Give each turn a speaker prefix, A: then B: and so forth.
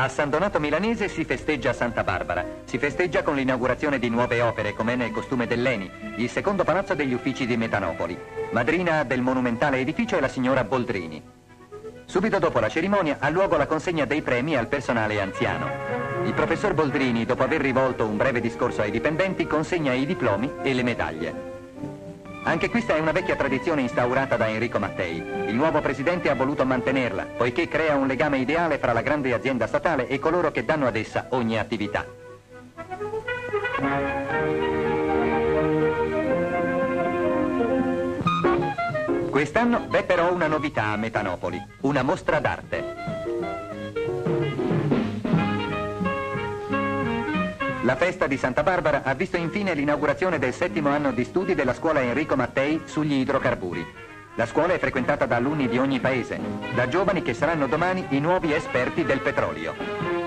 A: A San Donato Milanese si festeggia Santa Barbara. Si festeggia con l'inaugurazione di nuove opere, come nel costume dell'Eni, il secondo palazzo degli uffici di Metanopoli. Madrina del monumentale edificio è la signora Boldrini. Subito dopo la cerimonia ha luogo la consegna dei premi al personale anziano. Il professor Boldrini, dopo aver rivolto un breve discorso ai dipendenti, consegna i diplomi e le medaglie. Anche questa è una vecchia tradizione instaurata da Enrico Mattei. Il nuovo presidente ha voluto mantenerla, poiché crea un legame ideale fra la grande azienda statale e coloro che danno ad essa ogni attività. Quest'anno v'è però una novità a Metanopoli, una mostra d'arte. La festa di Santa Barbara ha visto infine l'inaugurazione del settimo anno di studi della scuola Enrico Mattei sugli idrocarburi. La scuola è frequentata da alunni di ogni paese, da giovani che saranno domani i nuovi esperti del petrolio.